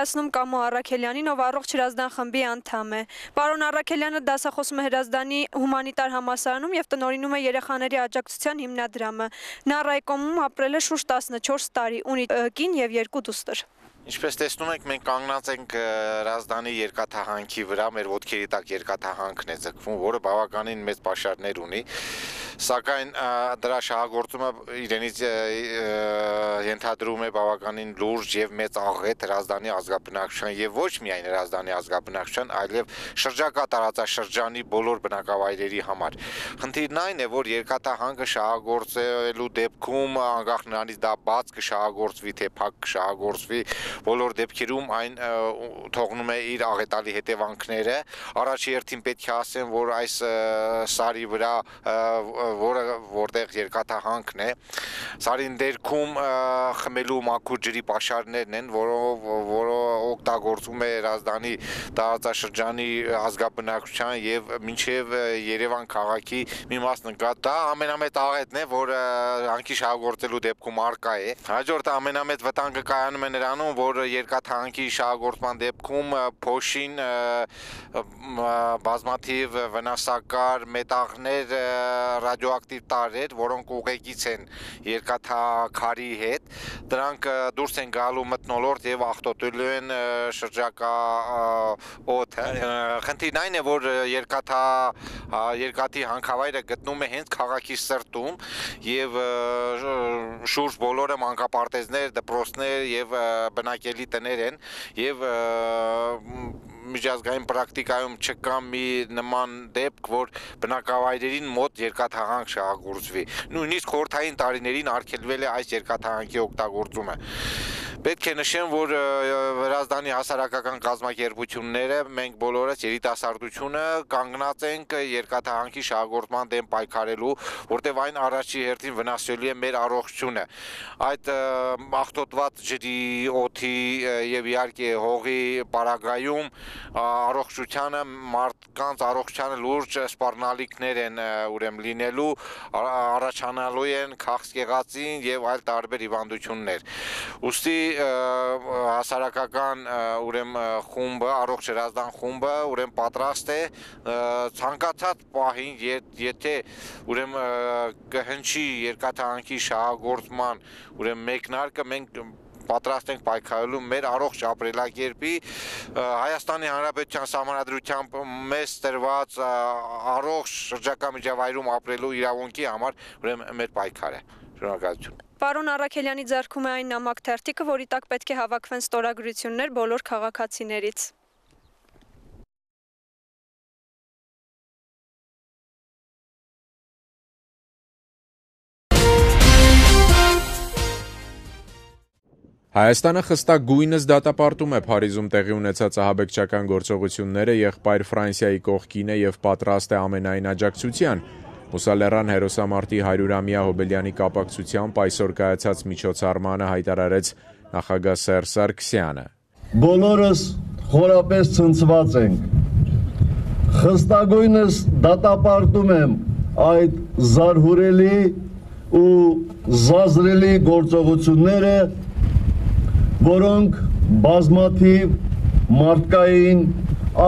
Ներկայացնում Կամո Արաքելյանին, ով առողջ հրազդան խմբի անդամ է։ Պարոն Արաքելյանը դասախոսում է հրազդանի հումանիտար համալսարանում եւ տնօրինում է երեխաների աջակցության հիմնադրամը։ Նա Ռայկոմում ապրել է շուրջ 14 տարի, ունի կին եւ երկու դուստր։ Ինչպես տեսնում եք, մենք կանգնած ենք Ռազդանի երկաթահանքի վրա, մեր ոդքերի տակ երկաթահանքն է ձգվում, որը բավականին մեծ պաշարներ ունի, սակայն դրա շահագործումը իրենից ենթադրում է բավականին լուրջ եւ մեծ աղետ Ռազդանի ազգաբնակչության եւ ոչ միայն Ռազդանի ազգաբնակչության, այլև շրջակա տարածաշրջանի բոլոր բնակավայրերի համար։ Խնդիրն այն է, որ երկաթահանքը շահագործելու դեպքում անկախ նրանից դա բաց կշահագործվի թե փակ կշահագործվի, բոլոր դեպքերում այն թողնում է իր աղետալի հետևանքները։ Առաջի հերթին պետք է ասեմ, որ այս սարի վրա, որը որտեղ երկաթահանքն է, սարին դերքում խմելու մաքուր ջրի պաշարներն են, որով որը օգտագործում է Ռազդանի տարածաշրջանի ազգաբնակչության եւ մինչեւ Երևան քաղաքի մի մասն նկատ։ Դա ամենամեծ աղետն է, որը հանքի շահագործելու դեպքում արկա է։ Հաջորդը ամենամեծ վտանգը կայանում է նրանում, որ երկաթահանքի շահագործման դեպքում փոշին բազմաթիվ վնասակար մետաղներ, ռադիոակտիվ տարրեր, որոնք ուղեկից են երկաթաքարի հետ, դրանք դուրս են գալու մտնոլորտ եւ ախտոտելու են շրջակա օդը։ Խնդիրն այն է, որ երկաթա երկաթի հանքավայրը գտնում է հենց քաղաքի սրտում եւ շուրջ բոլորը մանկապարտեզներ, դպրոցներ եւ բնակելի տներ են եւ միջազգային պրակտիկայում չկա մի նման դեպք, որ բնակավայրերին մոտ երկաթահանք շահագործվի։ Նույնիսկ խորթային տարիներին արգելվել է այս երկաթահանքի օգտագործումը։ Պետք է նշեմ, որ Վրաստանի հասարակական կազմակերպությունները, մենք բոլորս երիտասարդությունը կանգնած ենք երկաթահանքի շահագործման դեմ պայքարելու, որտեղ այն առաջի հերթին վնասելու է մեր առողջությունը։ Այդ ախտոտված ջրի, օդի եւ իհարկե հողի պարագայում առողջությանը մարդկանց առողջությանը լուրջ սպառնալիքներ են ուրեմն լինելու, առաջանալու են քաղցկեղածին եւ այլ տարբեր հիվանդություններ։ Ոստի հասարակական ուրեմն խումբը, առողջ հրազդան խումբը ուրեմն պատրաստ է ցանկացած պահին, եթե ուրեմն կհնչի երկաթահանքի շահագործման ուրեմն մեկնարկը մենք պատրաստ ենք պայքարելու մեր առողջ ապրելակերպի Հայաստանի Հանրապետության համանդրությամբ մեզ տրված առողջ շրջակա միջավայրում ապրելու իրավունքի համար ուրեմն մեր պայքարը։ Շնորհակալություն։ Պարոն Արաքելյանի ձեռքում է այն նամակ թերթիկը, որի տակ պետք է հավաքվեն ստորագրություններ բոլոր քաղաքացիներից։ Հայաստանը խստակ գույնս դատապարտում է Փարիզում տեղի ունեցած ահաբեկչական գործողությունները, եղբայր Ֆրանսիայի կողքին է եւ պատրաստ է ամենայն աջակցության։ Մուսալերան հերոսամարտի 100-ամյա Հոբելյանի կապակցությամբ այսօր կայացած միջոցառմանը հայտարարեց նախագահ Սերժ Սարգսյանը։ Բոլորս խորապես ցնցված ենք։ Խստագույնս դատապարտում եմ այդ զարհուրելի ու զազրելի գործողությունները, որոնք բազմաթիվ մարդկային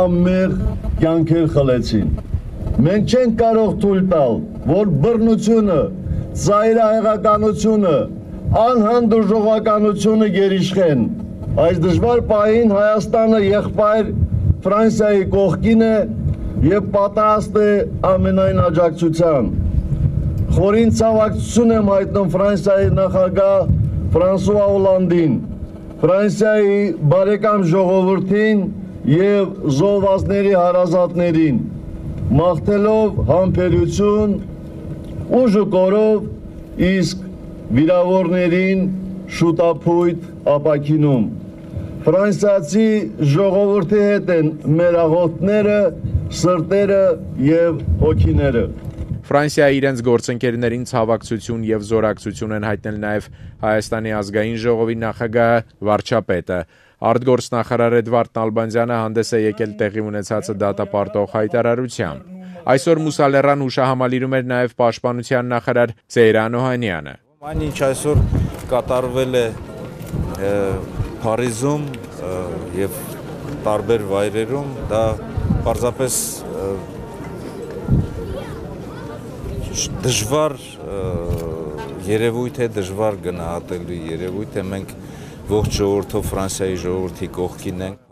ամմեղ կյանքեր խլեցին։ Մենք չենք կարող թույլ տալ, որ բռնությունը, ծայրահեղականությունը, անհանդուրժողականությունը գերիշխեն։ Այս դժվար պահին Հայաստանը եղբայր Ֆրանսիայի կողքին է եւ պատրաստ է ամենայն աջակցության։ Խորին ցավակցություն եմ հայտնում Ֆրանսիայի նախագահ Ֆրանսուଆ Օլանդին, Ֆրանսիայի բարեկամ ժողովրդին եւ զոհվածների հարազատներին մաղթելով համբերություն ուժ ու կորով իսկ վիրավորներին շուտապույտ ապակինում Ֆրանսիացի ժողովրդի հետ են մեր աղոթները, սրտերը եւ հոգիները։ Ֆրանսիայի իրենց գործընկերներին ցավակցություն եւ զորակցություն են հայտնել նաեւ Հայաստանի ազգային ժողովի նախագահ վարչապետը։ Արտգործնախարար Էդվարդ Նալբանդյանը հանդես է եկել տեղի ունեցածը դատապարտող հայտարարությամբ։ Այսօր Մուսալերան հուշահամալիրում էր նաև պաշտպանության նախարար Սեյրան Օհանյանը։ Այն ինչ այսօր կատարվել է Փարիզում եւ տարբեր վայրերում դա պարզապես դժվար երևույթ է, դժվար գնահատելու երևույթ է, մենք ողջ ժողովրդով Ֆրանսիայի ժողովրդի կողքին ենք։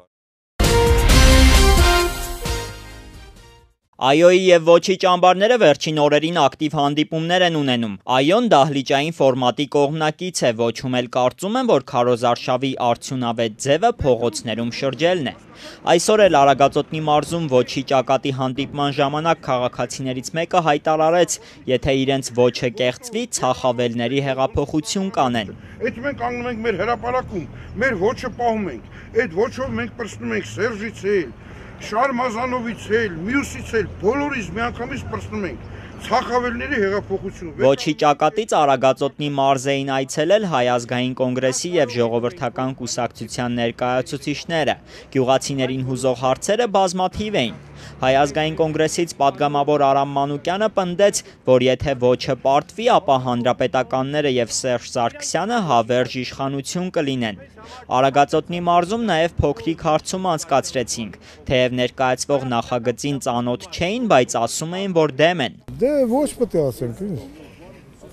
Այոյի եւ ոչի ճամբարները վերջին օրերին ակտիվ հանդիպումներ են ունենում։ Այոն դահլիճային ֆորմատի կողմնակից է, ոչում էլ կարծում են, որ Քարոզարշավի արդյունավետ ձևը փողոցներում շրջելն է։ Այսօր էլ Արագածոտնի մարզում ոչի ճակատի հանդիպման ժամանակ քաղաքացիներից մեկը հայտարարեց, եթե իրենց ոչը կեղծվի, ցախավելների հեղափոխություն կանեն։ Այդ մենք կանգնում ենք մեր հրաապարակում, մեր ոչը պահում ենք։ Այդ ոչով մենք պրծնում ենք Սերժից էլ, Շարմազանովից էլ, մյուսից էլ, բոլորից միանգամից պրծնում ենք ցախավելների հեղափոխությունը։ Ոչի ճակատից Արագածոտնի մարզ էին այցելել Հայ ազգային կոնգրեսի եւ ժողովրդական կուսակցության ներկայացուցիչները։ Գյուղացիներին հուզող հարցերը բազմաթիվ էին։ Հայ ազգային կոնգրեսից падգամավոր Արամ Մանուկյանը պնդեց, որ եթե ոչը պարտվի, ապա հանրապետականները եւ Սերժ Սարգսյանը հավերժ իշխանություն կլինեն։ Արագածոտնի մարզում նաեւ փոքրիկ հարցում անցկացրեցինք, թեև ներկայացվող նախագծին ծանոթ չէին, բայց ասում էին, որ դեմ են։ Դե ոչ պետք է ասենք,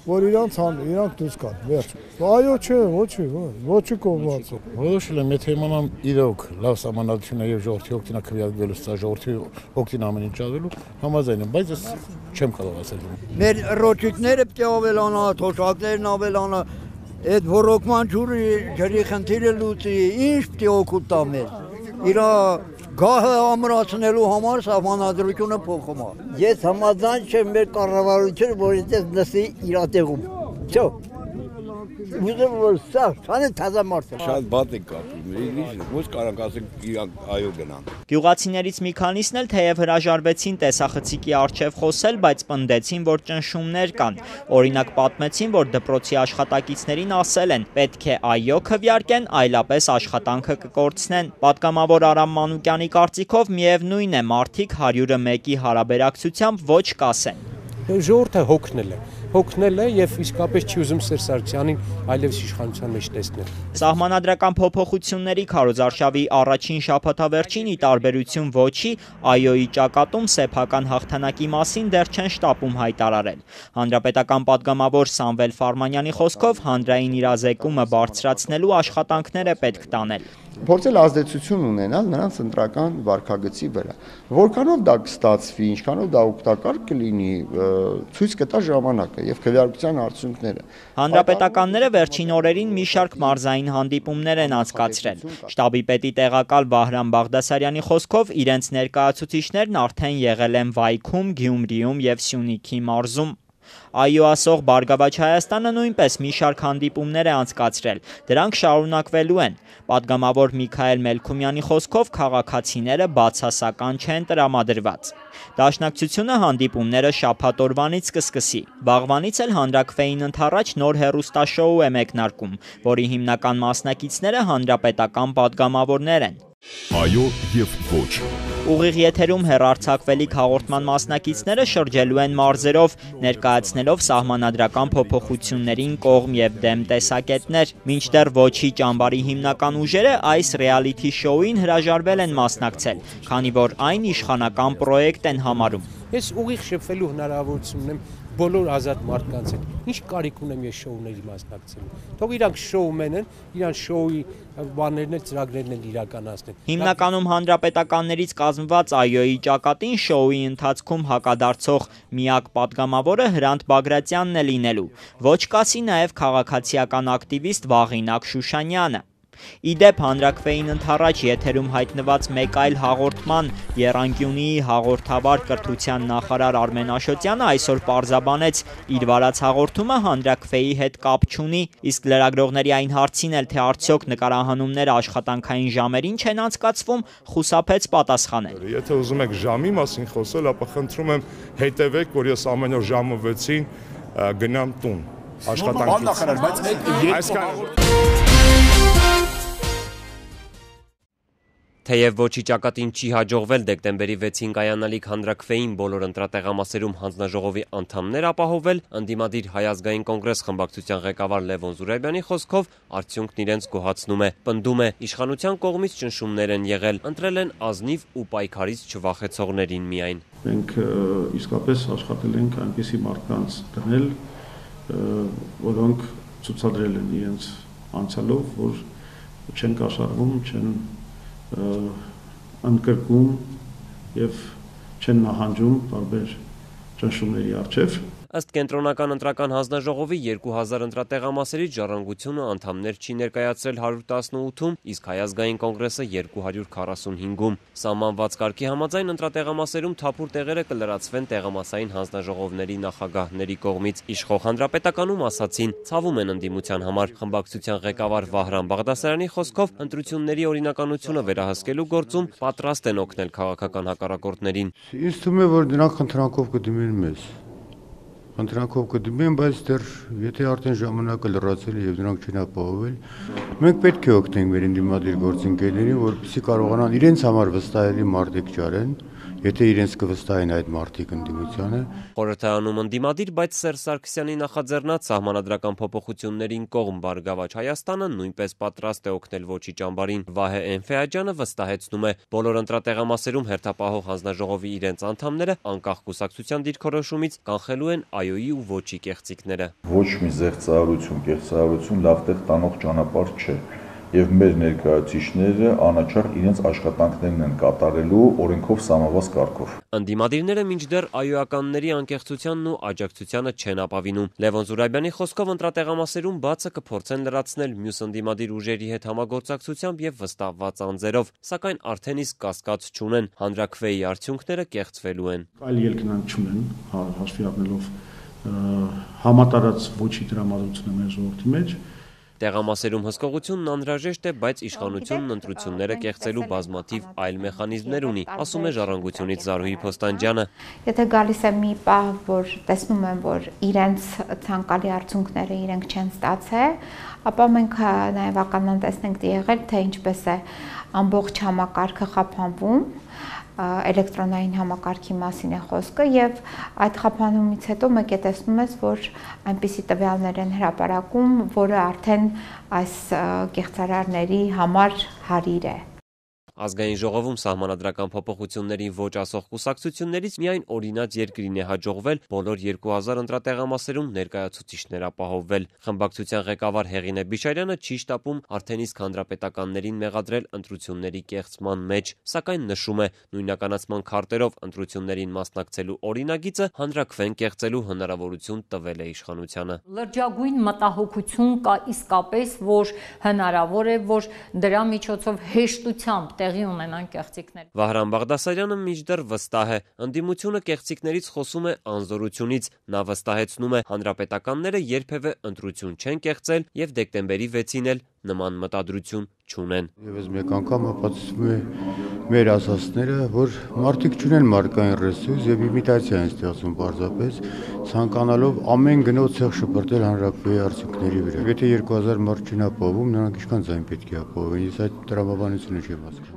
որ իրանց հան իրանք դուրս կան, վերջ։ Այո, չէ, ոչի, ոչի կողմած է։ Որոշել եմ, եթե իմանամ իրոք լավ սահմանադրություն է եւ ժողովրդի օգտին քվեարկվելու, սա ժողովրդի օգտին ամեն ինչ ավելու, համաձայն եմ, բայց ես չեմ կարող ասել։ Մեր ռոճիկները պետք է ավելանա, թոշակներն ավելանա, այդ ռոռոկման ջուրի ջրի խնդիրը լուծի, ինչ պետք է օգուտ տա մեր։ Իրա գահը ամրացնելու համար սահմանադրությունը փոխում է։ Ես համաձայն չեմ մեր կառավարությունը, որ այդպես նստի իր տեղում։ Չո։ Ուզում որ սա ցանը թազա մարդ է։ Շատ բաց է կապում։ Ինչ ոչ կարող ասենք իրանք այո գնան։ Գյուղացիներից մի քանիսն էլ թեև հրաժարվեցին տեսախցիկի արչև խոսել, բայց պնդեցին, որ ճնշումներ կան։ Օրինակ պատմեցին, որ դպրոցի աշխատակիցներին ասել են. պետք է այո քվյարկեն, այլապես աշխատանքը կկորցնեն։ Պատգամավոր Արամ Մանուկյանի կարծիքով միևնույն է, մարդիկ 101-ի հարաբերակցությամբ ոչ կասեն։ Ժողովուրդը հոգնել է հոգնել է եւ իսկապես չի ուզում Սերժ Սարգսյանին այլևս իշխանության մեջ տեսնել։ Սահմանադրական փոփոխությունների քարոզարշավի առաջին շաբաթավերջին՝ ի տարբերություն ոչի, ԱՅՈ-ի ճակատում սեփական հաղթանակի մասին դեռ չեն շտապում հայտարարել։ Հանրապետական падգամավոր Սամվել Ֆարմանյանի խոսքով հանրային իրազեկումը բարձրացնելու աշխատանքներ է պետք տանել փորձել ազդեցություն ունենալ նրանց ընտրական վարկագծի վրա։ Որքանով դա կստացվի, ինչքանով դա օգտակար կլինի, ցույց կտա ժամանակը եւ քվեարկության արդյունքները։ Հանրապետականները վերջին օրերին մի շարք մարզային հանդիպումներ են անցկացրել։ Շտաբի պետի տեղակալ Վահրամ Բաղդասարյանի խոսքով իրենց ներկայացուցիչներն արդեն եղել են Վայքում, Գյումրիում եւ Սյունիքի մարզում։ Այո ասող Բարգավաճ Հայաստանը նույնպես մի շարք հանդիպումներ է անցկացրել։ Դրանք շարունակվելու են։ Պատգամավոր Միքայել Մելքումյանի խոսքով քաղաքացիները բացասական չեն տրամադրված։ Դաշնակցությունը հանդիպումները շաբաթօրվանից կսկսի։ Վաղվանից էլ հանրակրվեին ընթառաջ նոր հերոստաշոու է մեկնարկում, որի հիմնական մասնակիցները հանրապետական պատգամավորներ են։ Այո եւ ոչ։ Ուղիղ եթերում հերարցակվելիք հաղորդման մասնակիցները շրջելու են մարզերով, ներկայացնելով սահմանադրական փոփոխություններին կողմ եւ դեմ տեսակետներ։ Մինչդեռ ոչի ճամբարի հիմնական ուժերը այս ռեալիթի շոուին հրաժարվել են մասնակցել, քանի որ այն իշխանական պրոյեկտ են համարում։ Ես ուղիղ շփվելու հնարավորություն ունեմ բոլոր ազատ մարդկանց են։ Ինչ կարիք ունեմ ես շոուների մասնակցելու։ Թող իրանք շոումեն են, իրանք շոուի բաներն են, ծրագրերն են իրականացնեն։ Հիմնականում հանրապետականներից կազմված ԱՅՈ-ի ճակատին շոուի ընթացքում հակադարձող միակ падգամավորը Հրանտ Բագրատյանն է լինելու։ Ոչ կասի նաև քաղաքացիական ակտիվիստ Վաղինակ Շուշանյանը։ Իդեպ հանրակրվեին ընթառաջ եթերում հայտնված մեկ այլ հաղորդման Երանկյունիի հաղորդավար կրթության նախարար Արմեն Աշոտյանը այսօր պարզաբանեց իր վարած հաղորդումը հանրակրվեի հետ կապ չունի, իսկ լրագրողների այն հարցին էլ թե արդյոք նկարահանումները աշխատանքային ժամերին չեն անցկացվում, խուսափեց պատասխանել։ Եթե ուզում եք ժամի մասին խոսել, ապա խնդրում եմ հետևեք, որ ես ամեն օր ժամը 6-ին գնամ տուն աշխատանքից։ Բայց այս Թեև ոչի ճակատին չի հաջողվել դեկտեմբերի 6-ին կայանալիք հանրակրվեին բոլոր ընտրատեղամասերում հանձնաժողովի անդամներ ապահովել, ընդդիմադիր Հայ ազգային կոնգրես խմբակցության ղեկավար Լևոն Զուրաբյանի խոսքով արդյունքն իրենց գոհացնում է։ Պնդում է, իշխանության կողմից ճնշումներ են եղել, ընտրել են ազնիվ ու պայքարից չվախեցողներին միայն։ Մենք իսկապես աշխատել ենք այնպիսի մարդկանց դնել, որոնք ցուցադրել են իրենց անցյալով, որ չեն կաշառվում, չեն ընդգրկում եւ չեն նահանջում տարբեր ճնշումների առջև Ըստ կենտրոնական ընտրական հանձնաժողովի 2000 ընտրատեղամասերից ժառանգությունը անդամներ չի ներկայացրել 118-ում, իսկ Հայ ազգային կոնգրեսը 245-ում։ Սահմանված կարգի համաձայն ընտրատեղամասերում թափուր տեղերը կլրացվեն տեղամասային հանձնաժողովների նախագահների կողմից։ Իշխող հանրապետականում ասացին, ցավում են ընդդիմության համար։ Խմբակցության ղեկավար Վահրամ Բաղդասարյանի խոսքով ընտրությունների օրինականությունը վերահսկելու գործում պատրաստ են օգնել քաղաքական հակառակորդներին։ Ինձ թվում է, որ նրանք խնդրանքով կդիմեն մեզ ընտրանքով կդիմեն, բայց դեռ եթե արդեն ժամանակը լրացել է եւ նրանք չեն ապահովել, մենք պետք է օգնենք մեր ինդիմադիր գործընկերներին, որպեսզի կարողանան իրենց համար վստահելի մարտիկ ճարեն եթե իրենց կվստահեն այդ մարտիկ ընդդիմությանը։ Խորհրդարանում ընդդիմադիր, բայց Սերժ Սարգսյանի նախաձեռնած սահմանադրական փոփոխություններին կողմ բարգավաճ Հայաստանը նույնպես պատրաստ է օգնել ոչի ճամբարին։ Վահե Էնֆեաջյանը վստահեցնում է, բոլոր ընտրատեղամասերում հերթապահող հանձնաժողովի իրենց անդամները անկախ կուսակցության դիրքորոշումից կանխելու են այոյի ու ոչի կեղծիքները։ Ոչ մի զեղծարարություն, կեղծարարություն լավ տեղ տանող ճանապարհ չէ եւ մեր ներկայացուցիչները անաչառ իրենց աշխատանքներն են կատարելու օրենքով սահմանված կարգով։ Անդիմադիրները մինչդեռ այոականների անկեղծությանն ու աջակցությանը չեն ապավինում։ Լևոն Զուրաբյանի խոսքով ընտրատեղամասերում բացը կփորձեն լրացնել մյուս անդիմադիր ուժերի հետ համագործակցությամբ եւ վստահված անձերով, սակայն արդեն իսկ կասկած չունեն, հանրակրվեի արդյունքները կեղծվելու են։ Այլ ելքնանք չունեն, հա, հաշվի առնելով համատարած ոչի դրամատուրգությունը մեր ժողովրդի մեջ Տեղամասերում հսկողությունն անհրաժեշտ է, բայց իշխանությունն ընտրությունները կեղծելու բազմաթիվ այլ մեխանիզմներ ունի, ասում է Ժառանգությունից Զարուհի Փոստանջյանը։ Եթե գալիս է մի պահ, որ տեսնում են, որ իրենց ցանկալի արդյունքները իրենք չեն ստացել, ապա մենք նաև ականան տեսնենք եղել, թե ինչպես է ամբողջ համակարգը խափանվում էլեկտրոնային համակարգի մասին է խոսքը եւ այդ խափանումից հետո մեկ է տեսնում ես, որ այնպիսի տվյալներ են հրապարակում, որը արդեն այս կեղծարարների համար հարիր է։ Ազգային ժողովում սահմանադրական փոփոխություններին ոչ ասող կուսակցություններից միայն օրինաց երկրին է հաջողվել բոլոր 2000 ընտրատեղամասերում ներկայացուցիչներ ապահովվել։ Խմբակցության ղեկավար Հեղինե Բիշարյանը չի շտապում արդեն իսկ հանրապետականներին մեղադրել ընտրությունների կեղծման մեջ, սակայն նշում է, նույնականացման քարտերով ընտրություններին մասնակցելու օրինագիծը հանրակրվեն կեղծելու հնարավորություն տվել է իշխանությանը։ Լրջագույն մտահոգություն կա իսկապես, որ հնարավոր է, որ դրա միջոցով հեշտությամբ տեղի ունենան կեղծիքներ։ Վահրամ Բաղդասարյանը միջդեռ վստահ է, ընդդիմությունը կեղծիքներից խոսում է անզորությունից։ Նա վստահեցնում է, հանրապետականները երբևէ ընտրություն չեն կեղծել եւ դեկտեմբերի 6-ին էլ նման մտադրություն չունեն։ Եվս մեկ անգամ ապացուցում է մեր ասածները, որ մարդիկ չունեն մարդկային ռեսուրս եւ իմիտացիա են ստեղծում պարզապես ցանկանալով ամեն գնով ցեղ շպրտել հանրակրվեի արդյունքների վրա։ Եթե 2000 մարդ չնա ապահովում, նրանք ինչքան ձայն պետք է ապահովեն։ Ես այդ տրամաբանությունը չեմ հասկանում։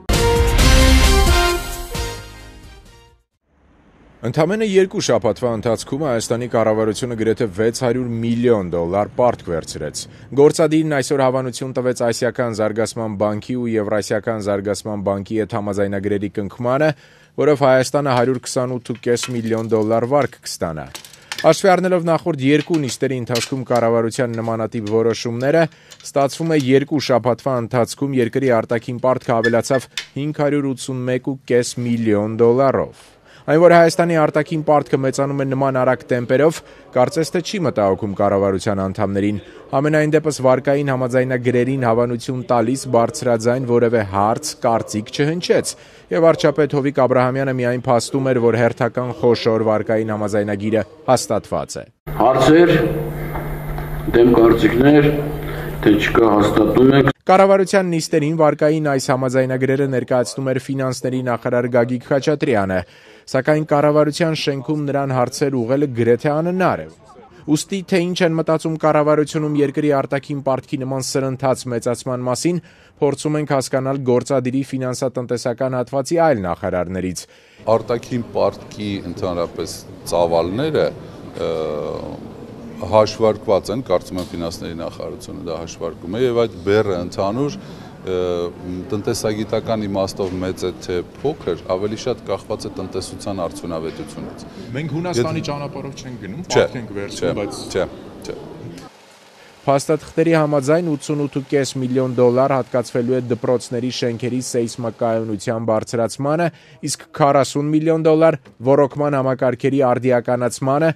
Ընդամենը երկու շաբաթվա ընթացքում Հայաստանի կառավարությունը գրեթե 600 միլիոն դոլար պարտք վերցրեց։ Գործադիրն այսօր հավանություն տվեց Ասիական զարգացման բանկի ու Եվրասիական զարգացման բանկի հետ համաձայնագրերի կնքմանը, որով Հայաստանը 128.5 միլիոն դոլար վարկ կստանա։ Հաշվի առնելով նախորդ երկու նիստերի ընթացքում կառավարության նմանատիպ որոշումները, ստացվում է երկու շաբաթվա ընթացքում երկրի արտաքին պարտքը ավելացավ 581.5 միլիոն դոլարով։ Այն որ Հայաստանի արտաքին պարտքը մեծանում է նման արագ տեմպերով, կարծես թե չի մտահոգում կառավարության անդամներին։ Ամենայն դեպս վարկային համաձայնագրերին հավանություն տալիս բարձրաձայն որևէ հարց, կարծիք չհնչեց, եւ վարչապետ Հովիկ Աբ รา համյանը միայն փաստում էր, որ հերթական խոշոր վարկային համաձայնագիրը հաստատված է։ Հարցեր, դեմ կարծիքներ, թե չկա հաստատում եք Կառավարության նիստերին վարկային այս համաձայնագրերը ներկայացնում էր ֆինանսների նախարար Գագիկ Խաչատրյանը, սակայն կառավարության շենքում նրան հարցեր ուղղելը գրեթե անհնար է։ Ոստի թե ինչ են մտածում կառավարությունում երկրի արտաքին պարտքի նման սրընթաց մեծացման մասին, փորձում ենք հասկանալ գործադիրի ֆինանսատնտեսական հատվածի այլ նախարարներից։ Արտաքին պարտքի ընդհանրապես ծավալները հաշվարկված են, կարծում եմ ֆինանսների նախարարությունը դա հաշվարկում է եւ այդ բեռը ընդհանուր տնտեսագիտական իմաստով մեծ է թե փոքր, ավելի շատ կախված է տնտեսության արդյունավետությունից։ Մենք Հունաստանի ճանապարհով չենք գնում, փախտ ենք վերցնում, բայց չէ, չէ։ Փաստաթղթերի համաձայն 88.5 միլիոն դոլար հատկացվելու է դպրոցների շենքերի սեյսմակայունության բարձրացմանը, իսկ 40 միլիոն դոլար ռոռոկման համակարգերի արդիականացմանը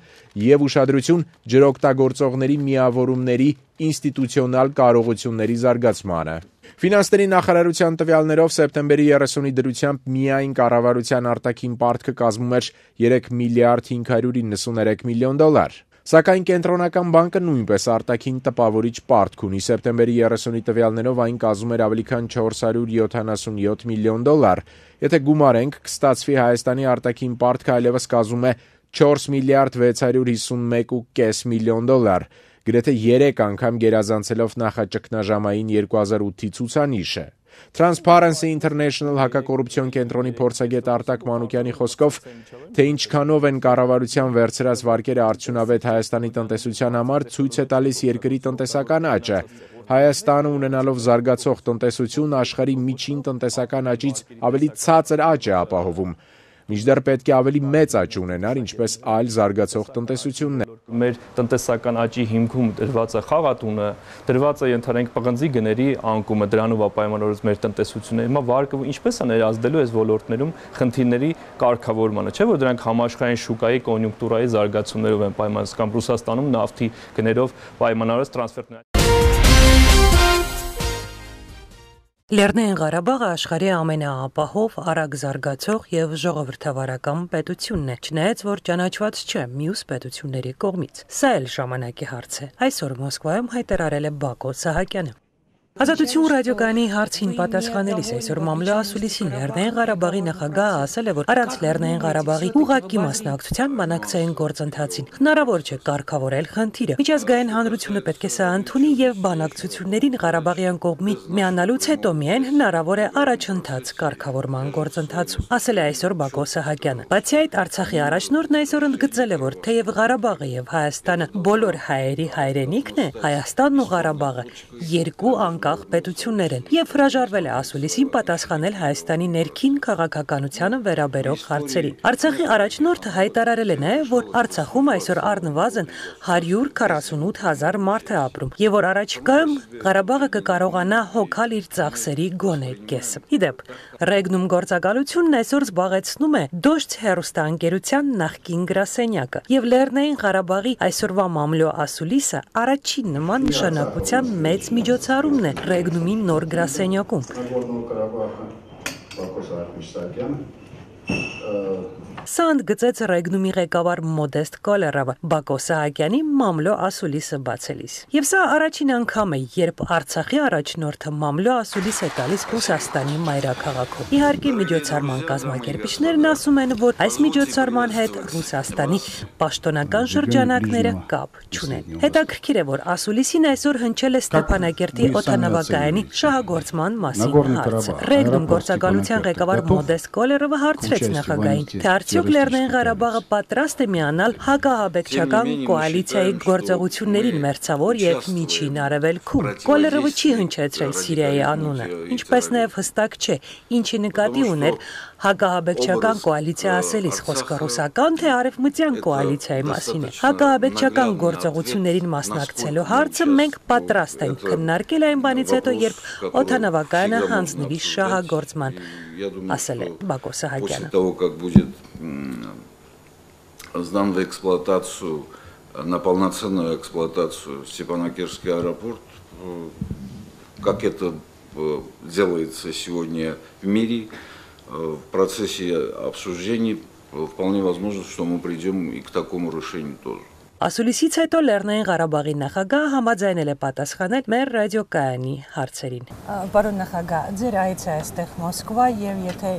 եւ ուշադրություն ջրօգտագործողների միավորումների ինստիտուցիոնալ կարողությունների զարգացմանը։ Ֆինանսների նախարարության տվյալներով սեպտեմբերի 30-ի դրությամբ միայն կառավարության արտաքին պարտքը կազմում էր 3 միլիարդ 593 միլիոն դոլար։ Սակայն կենտրոնական բանկը նույնպես արտաքին տպավորիչ պարտք ունի։ Սեպտեմբերի 30-ի տվյալներով այն կազմում էր ավելի քան 477 միլիոն դոլար։ Եթե գումարենք, կստացվի Հայաստանի արտաքին պարտքը այլևս կազմում է 4 միլիարդ 651.5 միլիոն դոլար գրեթե 3 անգամ գերազանցելով նախաճգնաժամային 2008-ի ցուցանիշը։ Transparency International հակակոռուպցիոն կենտրոնի փորձագետ Արտակ Մանուկյանի խոսքով, թե ինչքանով են կառավարության վերցրած վարկերը արդյունավետ Հայաստանի տնտեսության համար, ցույց է տալիս երկրի տնտեսական աճը։ Հայաստանը ունենալով զարգացող տնտեսություն աշխարհի միջին տնտեսական աճից ավելի ցածր աճ է ապահովում մինչդեռ պետք է ավելի մեծ աճ ունենար, ինչպես այլ զարգացող տնտեսություններ։ Մեր տնտեսական աճի հիմքում դրված է խաղատունը, դրված է ընդհանրենք պղնձի գների անկումը, դրանով ապայմանորոշ մեր տնտեսությունը։ Հիմա վարկը ինչպես է ներազդելու այս ոլորտներում խնդիրների կարգավորմանը, չէ՞ որ դրանք համաշխարհային շուկայի կոնյունկտուրայի զարգացումներով են պայմանավորված կամ Ռուսաստանում նավթի գներով պայմանավորված տրանսֆերներ Լեռնային Ղարաբաղը աշխարհի ամենաապահով, արագ զարգացող եւ ժողովրդավարական պետությունն է, չնայած որ ճանաչված չէ մյուս պետությունների կողմից։ Սա էլ ժամանակի հարց է։ Այսօր Մոսկվայում հայտարարել է Բակո Սահակյանը։ Ազատություն ռադիոկայանի հարցին պատասխանելիս այսօր Մամլո Ասուլիսին Լեռնային Ղարաբաղի նախագահը ասել է, որ առանց Լեռնային Ղարաբաղի ուղակի մասնակցության բանակցային գործընթացին հնարավոր չէ կարգավորել խնդիրը։ Միջազգային հանրությունը պետք է սա ընդունի եւ բանակցություններին Ղարաբաղյան կողմի միանալուց հետո միայն հնարավոր է առաջընթաց կարգավորման գործընթացում, ասել է այսօր Բակո Սահակյանը։ Բացի այդ Արցախի առաջնորդն այսօր ընդգծել է, որ թեև Ղարաբաղը եւ Հայաստանը բոլոր հայերի հայրենիքն է, Հայաստանն ու Ղարաբաղը երկու անգամ անկախ պետություններ են եւ հրաժարվել է ասուլիսին պատասխանել Հայաստանի ներքին քաղաքականությանը վերաբերող հարցերին։ Արցախի առաջնորդը հայտարարել է նաեւ, որ Արցախում այսօր առնվազն 148000 մարդ է ապրում եւ որ առաջիկայում Ղարաբաղը կկարողանա հոգալ իր ծախսերի գոնե կեսը։ Իդեպ, Ռեգնում գործակալությունն այսօր զբաղեցնում է Դոշց հերոստանգերության նախկին գրասենյակը եւ Լեռնային Ղարաբաղի այսօրվա մամլո ասուլիսը առաջին նման նշանակության մեծ միջոցառումն է Ռեգնումի նոր գրասենյակում։ Բակո Սարգսակյան Սա ընդգծեց Ռեգնումի ղեկավար Մոդեստ Կոլերովը Բակո Սահակյանի մամլո ասուլիսը բացելիս։ Եվ սա առաջին անգամ է, երբ Արցախի առաջնորդը մամլո ասուլիս է տալիս Ռուսաստանի մայրաքաղաքում։ Իհարկե միջոցառման կազմակերպիչներն ասում են, որ այս միջոցառման հետ Ռուսաստանի պաշտոնական շրջանակները կապ չունեն։ Հետաքրքիր է, որ ասուլիսին այսօր հնչել է Ստեփանակերտի օթանավակայանի շահագործման մասին հարցը։ Ռեգնում գործակալության ղեկավար Մոդեստ Կոլերովը հարցրեց նախագահին, թե Արդյոք Լեռնային Ղարաբաղը պատրաստ է միանալ հակահաբեկչական կոալիցիայի գործողություններին Մերձավոր եւ Միջին Արևելքում։ Կոլերովը չի հնչեցրել Սիրիայի անունը, ինչպես նաեւ հստակ չէ, ինչի նկատի ուներ հակահաբեկչական կոալիցիա ասելիս խոսքը ռուսական թե արևմտյան կոալիցիայի մասին է։ Հակահաբեկչական գործողություններին մասնակցելու հարցը մենք պատրաստ ենք քննարկել այն բանից հետո, երբ օթանավակայանը հանձնվի շահագործման, ասել է Բակո Սահակյանը сдан в эксплуатацию, на полноценную эксплуатацию Степанакерский аэропорт, как это делается сегодня в мире, в процессе обсуждений вполне возможно, что мы придем и к такому решению тоже. Ասուլիսից հետո Լեռնային Ղարաբաղի նախագահը համաձայնել է պատասխանել մեր ռադիոկայանի հարցերին։ Պարոն նախագահ, ձեր այցը այստեղ Մոսկվա եւ եթե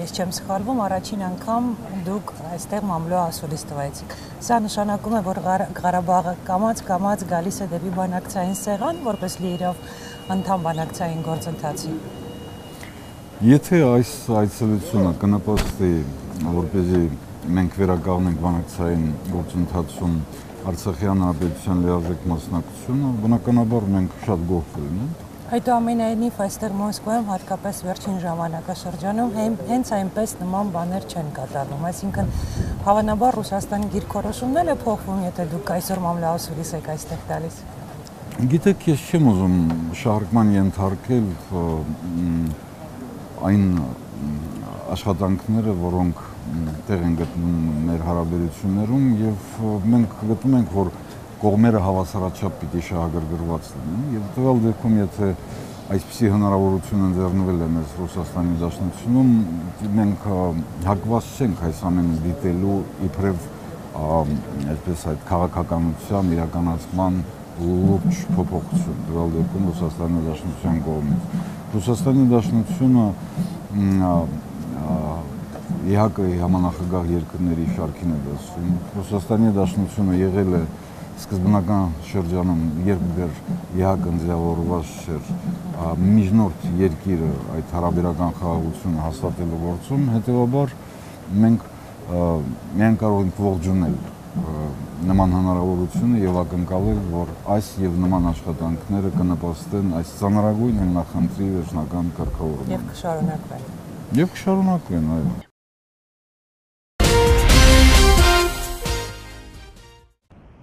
ես չեմ սխալվում, առաջին անգամ դուք այստեղ մամլո ասուլիս տվեցիք։ Սա նշանակում է, որ Ղարաբաղը կամած-կամած գալիս է դեպի բանակցային սեղան, որպես լիիրավ անդամ բանակցային գործընթացի։ Եթե այս այցելությունը կնպաստի, որպեսզի մենք վերականգնենք բանակցային գործընթացում Արցախյան հանրապետության լիարժեք մասնակցությունը, բնականաբար մենք շատ գոհ կլինենք Այդուամենայնիվ այստեղ Մոսկվայում հատկապես վերջին ժամանակաշրջանում հենց այնպես նման բաներ չեն կատարվում, այսինքն հավանաբար Ռուսաստանի դիրքորոշումն է փոխվում, եթե դուք այսօր մամլաուսուրիս եք այստեղ տալիս։ Գիտեք, ես չեմ ուզում շահարկման ենթարկել այն աշխատանքները, որոնք տեղ են գտնում մեր հարաբերություններում եւ մենք գտնում ենք, որ կողմերը հավասարաչափ պիտի շահագրգռված լինեն եւ տվյալ դեպքում եթե այսպիսի հնարավորություն ընձեռնվել է մեզ Ռուսաստանի Դաշնությունում մենք հակված չենք այս ամենը դիտելու իբրև այսպես այդ քաղաքականության իրականացման լուրջ փոփոխություն տվյալ դեպքում Ռուսաստանի Դաշնության կողմից Ռուսաստանի Դաշնությունը ԵՀԿ-ի համանախագահ երկրների շարքին է դասում Ռուսաստանի Դաշնությունը եղել է սկզբնական շրջանում, երբ դեռ ԵՀԿ-ն ձևավորված էր, միջնորդ երկիրը այդ հարաբերական խաղաղությունը հաստատելու գործում, հետեւաբար մենք միայն կարող ենք ողջունել նման հնարավորությունը եւ ակնկալել, որ այս եւ նման աշխատանքները կնպաստեն այս ծանրագույն նախընտրի վերջնական կարգավորմանը։ Եվ կշարունակվեն։ Եվ կշարունակվեն, այո։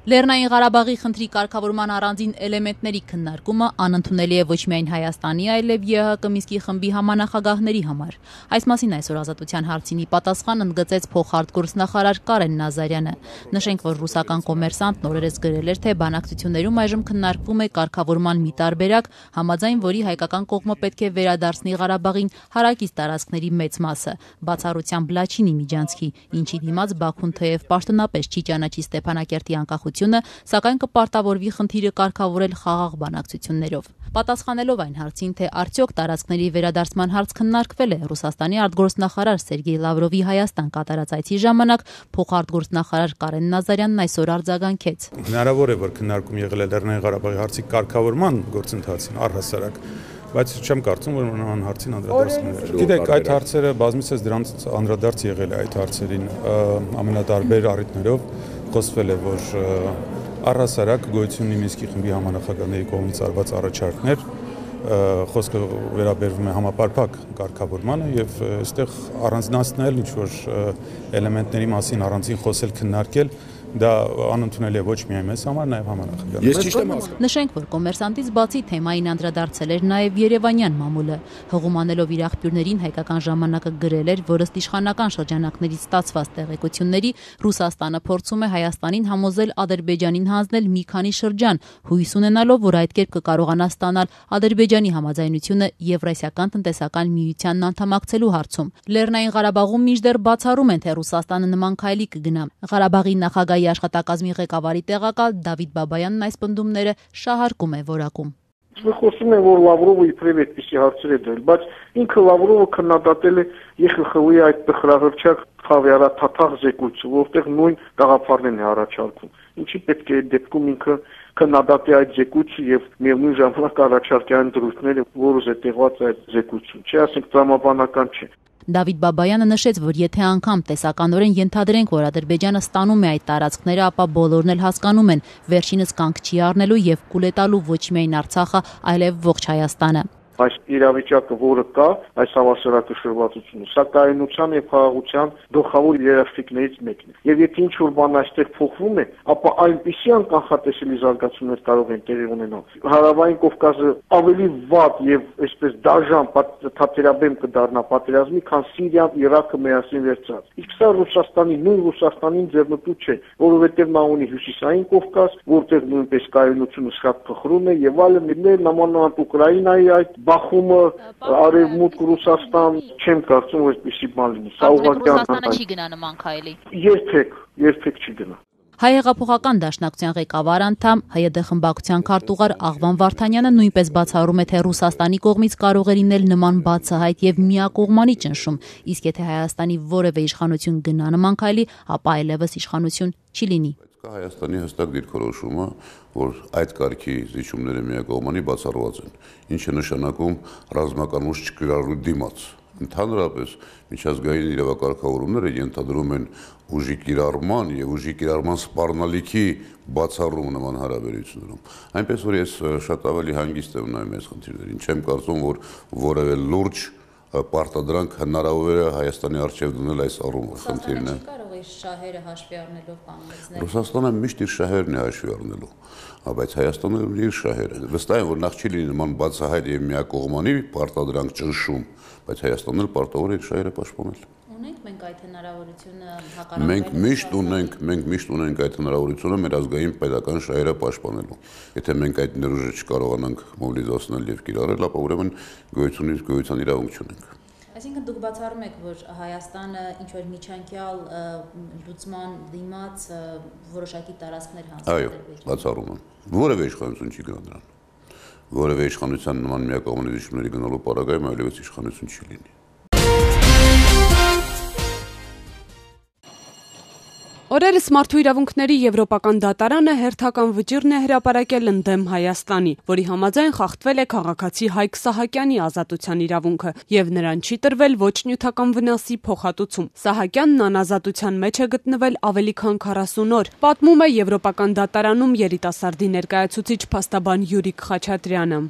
Լեռնային Ղարաբաղի խնդրի կարգավորման առանձին էլեմենտների քննարկումը անընդունելի է ոչ միայն Հայաստանի, այլև ԵՀԿ Միսկի խմբի համանախագահների համար։ Այս մասին այսօր ազատության հարցինի պատասխան ընդգծեց փոխարտգործնախարար Կարեն Նազարյանը։ Նշենք, որ ռուսական կոմերսանտ նորերս գրել էր, թե բանակցություններում այժմ քննարկվում է կարգավորման մի տարբերակ, համաձայն որի հայկական կողմը պետք է վերադարձնի Ղարաբաղին հարակից տարածքների մեծ մասը, բացառությամբ Լաչինի միջանցքի, ինչի դիմաց Բաքուն թեև պաշտոնապես չի ճանաչի Ստեփանակերտի անկախ բնակչությունը, սակայն կպարտավորվի խնդիրը կարգավորել խաղաղ բանակցություններով։ Պատասխանելով այն հարցին, թե արդյոք տարածքների վերադարձման հարց քննարկվել է Ռուսաստանի արտգործնախարար Սերգեյ Լավրովի Հայաստան կատարած այցի ժամանակ, փոխարտգործնախարար Կարեն Նազարյանն այսօր արձագանքեց։ Հնարավոր է, որ քննարկում եղել է Լեռնային Ղարաբաղի հարցի կարգավորման գործընթացին առհասարակ բայց չեմ կարծում որ նման հարցին անդրադարձներ։ Գիտեք, այդ հարցերը բազմիցս դրանց անդրադարձ եղել է այդ հարցերին ամենատարբեր առիթներով խոսվել է, որ առհասարակ գոյություն ունի Մինսկի խմբի համանախագահների կողմից արված առաջարկներ, խոսքը վերաբերվում է համապարփակ կարգավորմանը եւ այստեղ առանձնացնել ինչ որ էլեմենտների մասին առանձին խոսել քննարկել դա անընդունել է ոչ միայն մեզ համար, նաև համանախագահ։ Ես ճիշտ եմ հասկանում։ Նշենք, որ կոմերսանտից բացի թեմային անդրադարձել էր նաև Երևանյան մամուլը, հղումանելով իր աղբյուրներին հայկական ժամանակը գրել էր, որ ըստ իշխանական շրջանակներից ստացված տեղեկությունների Ռուսաստանը փորձում է Հայաստանին համոզել Ադրբեջանին հանձնել մի քանի շրջան, հույս ունենալով, որ այդ կերպ կկարողանա ստանալ Ադրբեջանի համաձայնությունը Եվրասիական տնտեսական միությանն անդամակցելու հարցում։ Լեռնային Ղարաբաղում մինչդեռ բացառում են, թե Ռուսաստանը նման քայլի կգնա։ Ղարաբաղի նախագահի Հայ աշխատակազմի ղեկավարի տեղակալ Դավիթ Բաբայանն այս պնդումները շահարկում է որակում։ Մենք խոսում ենք, որ Լավրովը իբրև այդպիսի հարցեր է դրել, բայց ինքը Լավրովը քննադատել է ԵԽԽՎ-ի այդ տխրահրճակ խավիարաթաթախ զեկույցը, որտեղ նույն գաղափարներն է առաջարկում։ Ինչի պետք է այդ դեպքում ինքը քննադատի այդ զեկույցը եւ միևնույն ժամանակ առաջարկի այն դրույթները, որը զետեղված այդ զեկույցում։ Չի ասենք տրամաբանական չէ։ Դավիթ Բաբայանը նշեց, որ եթե անգամ տեսականորեն ենթադրենք, որ Ադրբեջանը ստանում է այդ տարածքները, ապա բոլորն էլ հասկանում են, վերջինս կանգ չի առնելու եւ կուլետալու ոչ միայն Արցախը, այլև ողջ Հայաստանը այս իրավիճակը, որը կա, այս հավասարակշռվածությունը, սա կայունության եւ խաղաղության գլխավոր երաշխիքներից մեկն է։ Եվ եթե ինչ որ բան այստեղ փոխվում է, ապա այնպիսի անկանխատեսելի զարգացումներ կարող են տեղի ունենալ։ Հարավային Կովկասը ավելի վատ եւ այսպես դաժան թատերաբեմ կդառնա պատերազմի, քան Սիրիան, Իրաքը միասին վերցած։ Իսկ սա Ռուսաստանի նույն Ռուսաստանին ձեռնտու չէ, որովհետեւ նա ունի հյուսիսային Կովկաս, որտեղ նույնպես կայունությունը շատ փխրում է եւ այլն, նմանավանդ Ուկրաինայի այդ բախումը արևմուտք Ռուսաստան չեմ կարծում որ այդպեսի բան լինի։ Սա ուղղակի Ռուսաստանը չի գնա նման քայլի։ Երբեք, երբեք չի գնա։ Հայ հեղափոխական դաշնակցության ղեկավար անդամ ՀՅԴ խմբակցության քարտուղար Աղվան Վարդանյանը նույնպես բացառում է, թե Ռուսաստանի կողմից կարող է լինել նման բացահայտ եւ միակողմանի ճնշում, իսկ եթե Հայաստանի որևէ իշխանություն գնա նման քայլի, ապա այլևս իշխանություն չի լինի։ Կա Հայաստանի հստակ դիրքորոշումը, որ այդ կարգի զիջումները միակողմանի բացառված են, ինչը նշանակում ռազմական ուժ չկիրառելու դիմաց ընդհանրապես միջազգային իրավակարգավորումները ենթադրում են ուժի կիրառման եւ ուժի կիրառման սպառնալիքի բացառում նման հարաբերություններում։ Այնպես որ ես շատ ավելի հանգիստ եմ նայում այս խնդիրներին։ Չեմ կարծում, որ որևէ լուրջ պարտադրանք հնարավոր է Հայաստանի արչև դնել այս առումով խնդիրն է։ Կարող է շահերը հաշվի առնելով կանգնեցնել։ Ռուսաստանը միշտ իր շահերն է հաշվի առնելու, բայց Հայաստանը իր շահերը։ Վստահ եմ, որ նախ չի լինի նման բացահայտ եւ միակողմանի պարտադրանք ճնշում, բայց Հայաստանն էլ պարտավոր է իր շահերը պաշտպանել ունենք մենք այդ հնարավորությունը հակառակ Մենք միշտ ունենք, մենք միշտ ունենք այդ հնարավորությունը մեր ազգային պետական շահերը պաշտպանելու։ Եթե մենք այդ ներուժը չկարողանանք մոբիլիզացնել եւ կիրառել, ապա ուրեմն գոյությունից գոյության իրավունք չունենք։ Այսինքն դուք բացառում եք, որ Հայաստանը ինչ որ միջանկյալ լուծման դիմաց որոշակի տարածքներ հանձնել։ Այո, բացառում եմ։ Որևէ իշխանություն չի գնա դրան։ Որևէ իշխանության նման միակողմանիզմների գնալու պարագայում այլևս իշխանություն չի լինի։ Օրերս մարդու իրավունքների Եվրոպական դատարանը հերթական վճիրն է հրապարակել ընդդեմ Հայաստանի, որի համաձայն խախտվել է քաղաքացի Հայկ Սահակյանի ազատության իրավունքը եւ նրան չի տրվել ոչ նյութական վնասի փոխհատուցում։ Սահակյանն անազատության մեջ է գտնվել ավելի քան 40 օր, պատմում է Եվրոպական դատարանում երիտասարդի ներկայացուցիչ փաստաբան Յուրիկ Խաչատրյանը։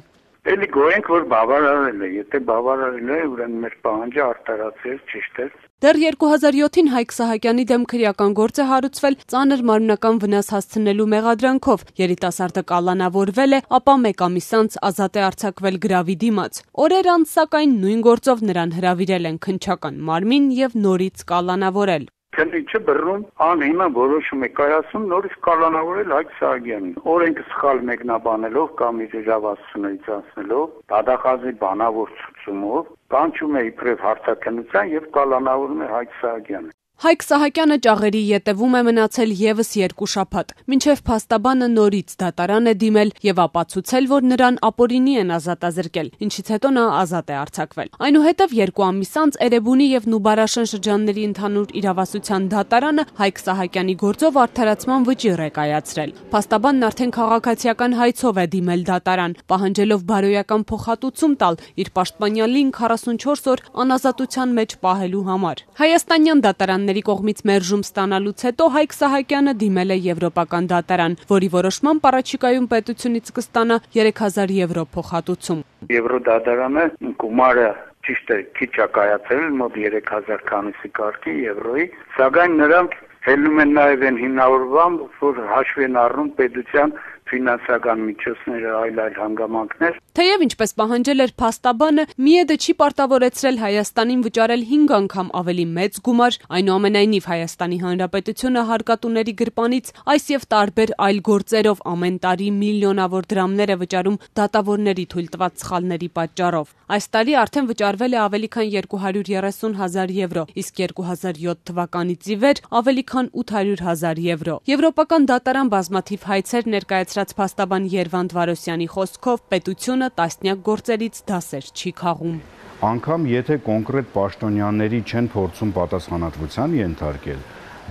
Էլի գոհենք, որ բավարարել է։ Եթե բավարարել է, ուրեմն մեր պահանջը արտարացել, ճիշտ է։ Դեռ 2007-ին Հայկ Սահակյանի դեմ քրեական գործ է հարուցվել ծանր մարմնական վնաս հասցնելու մեղադրանքով։ Երիտասարդը կալանավորվել է, ապա մեկ ամիս անց ազատ է արձակվել գրավի դիմաց։ Օրեր անց սակայն նույն գործով նրան հրավիրել են քնչական մարմին եւ նորից կալանավորել քննիչը բռնում անհիմն որոշում է կայացում նորից կալանավորել Հայկ Սահակյանին։ Օրենքը սխալ մեկնաբանելով կամ իր իրավասությունից անցնելով, դադախազի բանավոր ցուցումով կանչում է իբրև հարցակնության եւ կալանավորում է Հայկ Սահակյանը։ Հայկ Սահակյանը ճաղերի յետևում է մնացել եւս երկու շաբաթ, մինչև փաստաբանը նորից դատարան է դիմել եւ ապացուցել, որ նրան ապօրինի են ազատազրկել, ինչից հետո նա ազատ է արձակվել։ Այնուհետև երկու ամիս անց Էրեբունի եւ Նուբարաշեն շրջանների ընդհանուր իրավասության դատարանը Հայկ Սահակյանի գործով արդարացման վճիռ է կայացրել։ Փաստաբանն արդեն քաղաքացիական հայցով է դիմել դատարան, պահանջելով բարոյական փոխհատուցում տալ իր պաշտպանյալին 44 օր անազատության մեջ պահելու համար։ Հայաստանյան դատարան դատարանների կողմից մերժում ստանալուց հետո Հայկ Սահակյանը դիմել է Եվրոպական դատարան, որի որոշմամբ առաջիկայում պետությունից կստանա 3000 եվրո փոխհատուցում։ Եվրոդատարանը գումարը ճիշտ է քիչ է կայացել մոտ 3000 քանիսի կարգի եվրոյի, սակայն նրանք հելնում են նաև այն հիմնավորմամբ, որ հաշվի են առնում պետության ֆինանսական միջոցները, այլ այլ հանգամանքներ։ Թեև ինչպես պահանջել էր փաստաբանը, Միեդը չի պարտավորեցրել Հայաստանին վճարել 5 անգամ ավելի մեծ գումար, այնուամենայնիվ Հայաստանի Հանրապետությունը հարկատուների գրպանից այս եւ տարբեր այլ գործերով ամեն տարի միլիոնավոր դրամներ է վճարում դատավորների թույլ տված սխալների պատճառով։ Այս տարի արդեն վճարվել է ավելի քան 230 հազար եվրո, իսկ 2007 թվականից ի վեր ավելի քան 800 հազար եվրո։ Եվրոպական դատարան բազմաթիվ հայցեր ներկայացրած փաստաբան Երվանդ Վարոսյանի խոսքով պետությունը տասնյակ գործերից դասեր չի քաղում։ Անկամ եթե կոնկրետ պաշտոնյաների չեն փորձում պատասխանատվության ենթարկել,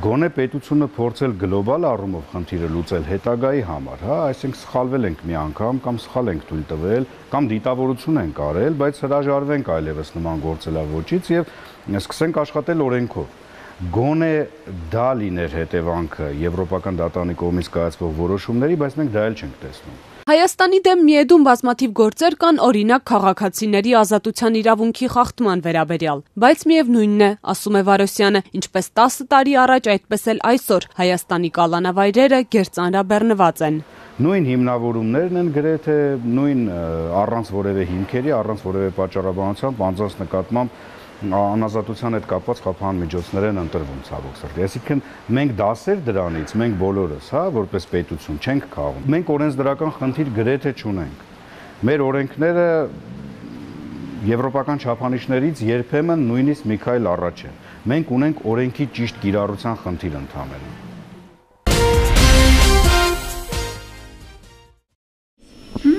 գոնե պետությունը փորձել գլոբալ առումով խնդիրը լուծել հետագայի համար, հա, այսինքն սխալվել ենք մի անգամ կամ սխալ ենք թույլ տվել կամ դիտավորություն ենք արել, բայց հրաժարվենք այլևս նման գործելավոճից եւ սկսենք աշխատել օրենքով գոնե դա լիներ հետևանքը Եվրոպական դատարանի կողմից կայացվող որոշումների, բայց մենք դա էլ չենք տեսնում։ Հայաստանի դեմ միեդում բազմաթիվ գործեր կան օրինակ քաղաքացիների ազատության իրավունքի խախտման վերաբերյալ, բայց միևնույնն է, ասում է Վարոսյանը, ինչպես 10 տարի առաջ, այդպես էլ այսօր Հայաստանի կալանավայրերը գերծանրաբեռնված են նույն հիմնավորումներն են գրեթե նույն առանց որևէ հիմքերի, առանց որևէ պատճառաբանությամբ անձանց նկատմամբ անազատության հետ կապված խափան միջոցներ են ընտրվում ցավոք սրտի։ Այսինքն մենք դասեր դրանից, մենք բոլորս, հա, որպես պետություն չենք քաղում։ Մենք օրենսդրական խնդիր գրեթե չունենք։ Մեր օրենքները եվրոպական չափանիշներից երբեմն նույնիսկ մի քայլ առաջ են։ Մենք ունենք օրենքի ճիշտ կիրառության խնդիր ընդհանրապես։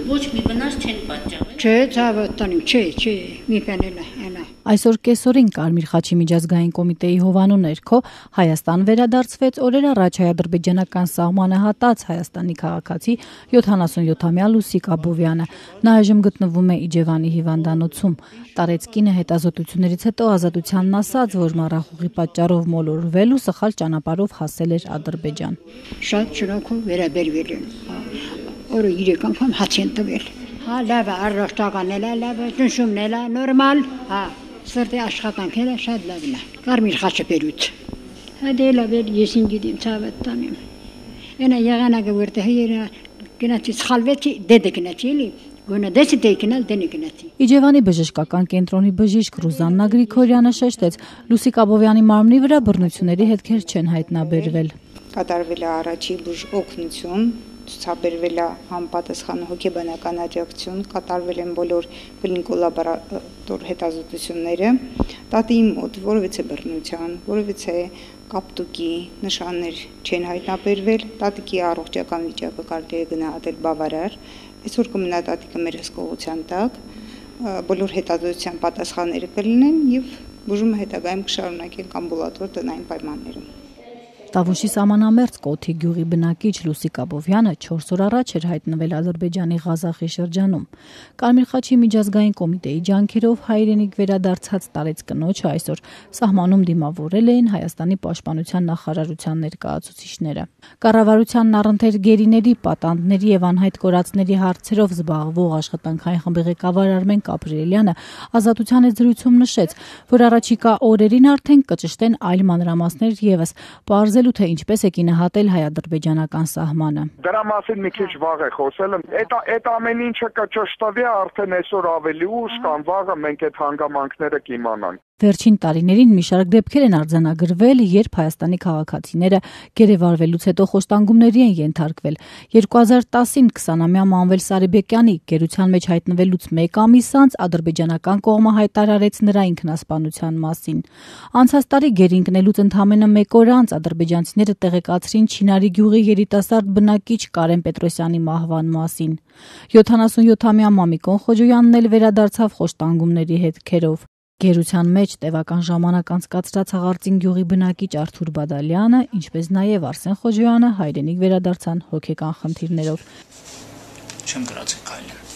չեն պատճառել։ Չէ, ցավը տանիմ, չէ, չէ, մի բանել է, այնա։ Այսօր կեսօրին Կարմիր խաչի միջազգային կոմիտեի հովանու ներքո Հայաստան վերադարձվեց օրեր առաջ հայ-ադրբեջանական սահմանը հատած Հայաստանի քաղաքացի 77-ամյա Լուսիկ Աբովյանը։ Նա այժմ գտնվում է Իջևանի հիվանդանոցում։ Տարեցկինը հետազոտություններից հետո ազատությանն ասաց, որ մառախուղի պատճառով մոլորվել ու սխալ ճանապարհով հասել էր Ադրբեջան։ Շատ շնորհքով վերաբերվել են։ Օրը 3 անգամ հաց են տվել։ Հա, լավ է, առողջական է, լավ է, ճնշումն է, նորմալ, հա, սրտի աշխատանքները շատ լավն է։ Կարմիր խաչը բերուց։ Հա դե լավ է, ես ինգիդին ցավը տանեմ։ Ենա եղանակը որտե հերա գնացի սխալվեցի, դեդե գնացի էլի։ Գոնա դեսի տեյքնալ դենի գնացի։ Իջևանի բժշկական կենտրոնի բժիշկ Ռուզաննա Գրիգորյանը շեշտեց, Լուսիկ Աբովյանի մարմնի վրա բռնությունների հետքեր չեն հայտնաբերվել։ Կատարվել է առաջի բուժ օգնություն, ցուցաբերվել է համապատասխան հոգեբանական աջակցություն, կատարվել են բոլոր կլինիկո լաբորատոր հետազոտությունները, տատիի մոտ որևիցե բռնության, որևիցե կապտուկի նշաններ չեն հայտնաբերվել, տատիկի առողջական վիճակը կարելի է գնահատել բավարար, այսօր կմնա տատիկը մեր հսկողության տակ, բոլոր հետազոտության պատասխանները կլինեն եւ բուժումը հետագայում կշարունակենք ամբուլատոր տնային պայմաններում։ Տավուշի սամանամերձ Կոթի գյուղի բնակիչ Լուսիկ Աբովյանը 4 օր առաջ էր հայտնվել Ադրբեջանի Ղազախի շրջանում։ Կարմիր խաչի միջազգային կոմիտեի ջանքերով հայրենիք վերադարձած տարեց կնոջը այսօր սահմանում դիմավորել էին Հայաստանի պաշտպանության նախարարության ներկայացուցիչները։ Կառավարությանն առընթեր գերիների, պատանդների եւ անհայտ կորածների հարցերով զբաղվող աշխատանքային խմբի ղեկավար Արմեն Կապրելյանը ազատության զրույցում նշեց, որ առաջիկա օրերին արդեն կճշտեն այլ մանրամասներ եւս։ Պարզել խոսելու, թե ինչպես է կինահատել հայ-ադրբեջանական սահմանը։ Դրա մասին մի քիչ վաղ է խոսել։ Այդ այդ ամեն ինչը կճշտվի արդեն այսօր ավելի ուշ կամ վաղը մենք այդ հանգամանքները կիմանանք։ Վերջին տարիներին մի շարք դեպքեր են արձանագրվել, երբ Հայաստանի քաղաքացիները գերեվարվելուց հետո խոշտանգումների են ենթարկվել։ 2010-ին 20-ամյա Մանվել Սարիբեկյանի գերության մեջ հայտնվելուց 1 ամիս անց ադրբեջանական կողմը հայտարարեց նրա ինքնասպանության մասին։ Անցած տարի գերինկնելուց ընդամենը 1 օր անց ադրբեջանցիները տեղեկացրին Չինարի գյուղի երիտասարդ բնակիչ Կարեն Պետրոսյանի մահվան մասին։ 77-ամյա Մամիկոն Խոջոյանն էլ վերադարձավ խոշտանգումների հետքերով։ Գերության մեջ տևական ժամանակ անցկացրած Հաղարծին գյուղի բնակիչ Արթուր Բադալյանը, ինչպես նաև Արսեն Խոջոյանը հայրենիք վերադարձան հոգեկան խնդիրներով։ Չեմ գրացել քայլել